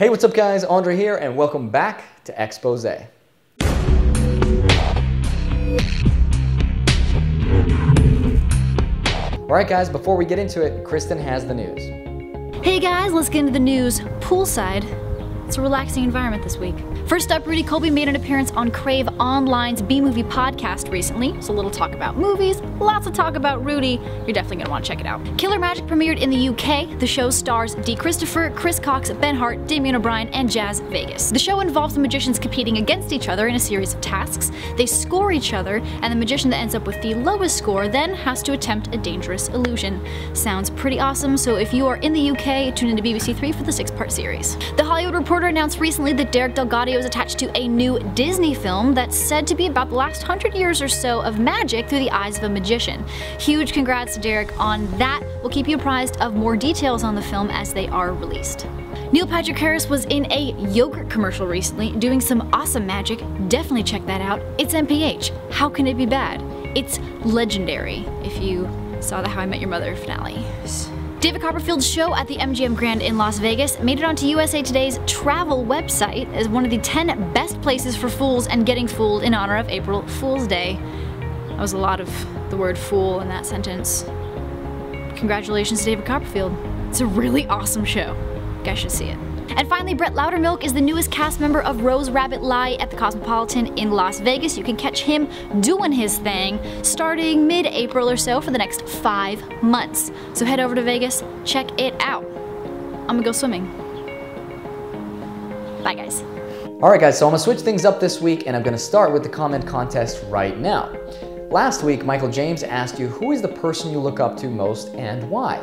Hey, what's up guys? Andrei here and welcome back to Exposé. Alright guys, before we get into it, Christen has the news. Hey guys, let's get into the news. Poolside. It's a relaxing environment this week. First up, Rudy Coby made an appearance on Crave Online's B Movie podcast recently. So a little talk about movies, lots of talk about Rudy. You're definitely gonna want to check it out. Killer Magic premiered in the UK. The show stars Dee Christopher, Chris Cox, Ben Hart, Damien O'Brien, and Jazz Vegas. The show involves the magicians competing against each other in a series of tasks. They score each other, and the magician that ends up with the lowest score then has to attempt a dangerous illusion. Sounds pretty awesome, so if you are in the UK, tune into BBC Three for the six-part series. The Hollywood Reporter announced recently that Derek DelGaudio is attached to a new Disney film that's said to be about the last hundred years or so of magic through the eyes of a magician. Huge congrats to Derek on that. We'll keep you apprised of more details on the film as they are released. Neil Patrick Harris was in a yogurt commercial recently doing some awesome magic. Definitely check that out. It's NPH. How can it be bad? It's legendary if you saw the How I Met Your Mother finale. David Copperfield's show at the MGM Grand in Las Vegas made it onto USA Today's travel website as one of the 10 best places for fools and getting fooled in honor of April Fool's Day. That was a lot of the word fool in that sentence. Congratulations to David Copperfield. It's a really awesome show. You guys should see it. And finally, Brett Loudermilk is the newest cast member of Rose Rabbit Lie at the Cosmopolitan in Las Vegas. You can catch him doing his thing starting mid April or so for the next five months. So head over to Vegas, check it out. I'm gonna go swimming. Bye, guys. Alright guys, so I'm gonna switch things up this week and I'm gonna start with the comment contest right now. Last week, Michael James asked you who is the person you look up to most and why.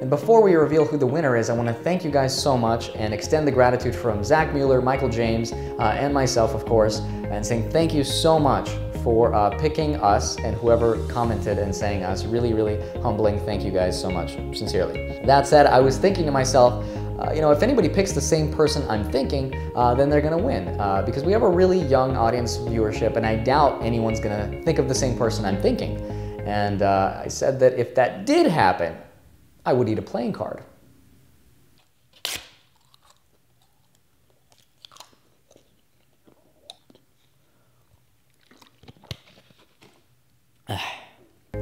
And before we reveal who the winner is, I want to thank you guys so much and extend the gratitude from Zach Mueller, Michael James, uh, and myself, of course, and saying thank you so much for uh, picking us and whoever commented and saying us. Really, really humbling. Thank you guys so much, sincerely. That said, I was thinking to myself, uh, you know, if anybody picks the same person I'm thinking, uh, then they're gonna win. Uh, because we have a really young audience viewership, and I doubt anyone's gonna think of the same person I'm thinking. And uh, I said that if that did happen, I would eat a playing card.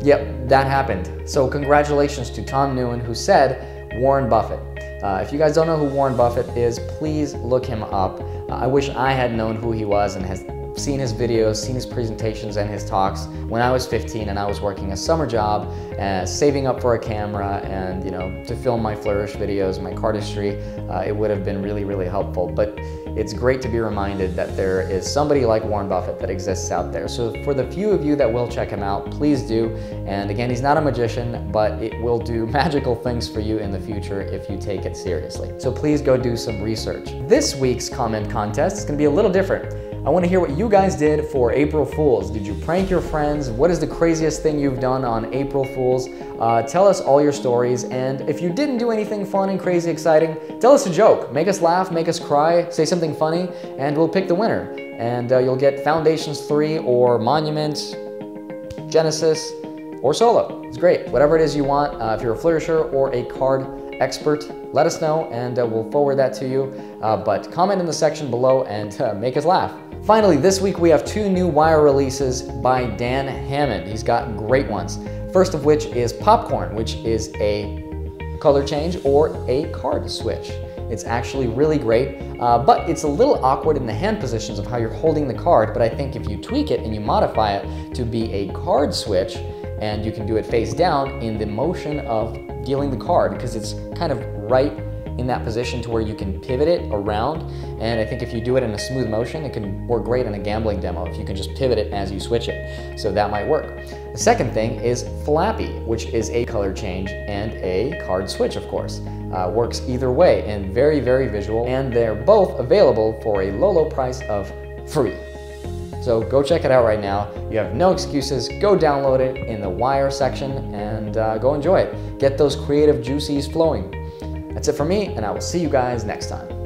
Yep, that happened. So congratulations to Tom Newen who said Warren Buffett. Uh, if you guys don't know who Warren Buffett is, please look him up. Uh, I wish I had known who he was and has seen his videos, seen his presentations and his talks when I was 15 and I was working a summer job, uh, saving up for a camera and you know to film my flourish videos, my cardistry. Uh, it would have been really, really helpful. But it's great to be reminded that there is somebody like Warren Buffett that exists out there. So for the few of you that will check him out, please do. And again, he's not a magician, but it will do magical things for you in the future if you take it seriously. So please go do some research. This week's comment contest is gonna be a little different. I want to hear what you guys did for April Fools. Did you prank your friends? What is the craziest thing you've done on April Fools? Uh, tell us all your stories. And if you didn't do anything fun and crazy exciting, tell us a joke. Make us laugh, make us cry, say something funny, and we'll pick the winner. And uh, you'll get Foundations 3 or Monument, Genesis, or Solo. It's great. Whatever it is you want. Uh, if you're a flourisher or a card expert, let us know and uh, we'll forward that to you. Uh, but comment in the section below and uh, make us laugh. Finally, this week we have two new wire releases by Dan Hammond. He's got great ones. First of which is Popcorn, which is a color change or a card switch. It's actually really great, uh, but it's a little awkward in the hand positions of how you're holding the card, but I think if you tweak it and you modify it to be a card switch, and you can do it face down in the motion of dealing the card, because it's kind of right in that position to where you can pivot it around. And I think if you do it in a smooth motion, it can work great in a gambling demo if you can just pivot it as you switch it. So that might work. The second thing is Flappy, which is a color change and a card switch, of course. Uh, works either way and very, very visual. And they're both available for a low, low price of free. So go check it out right now. You have no excuses. Go download it in the wire section and uh, go enjoy it. Get those creative juices flowing. That's it for me, and I will see you guys next time.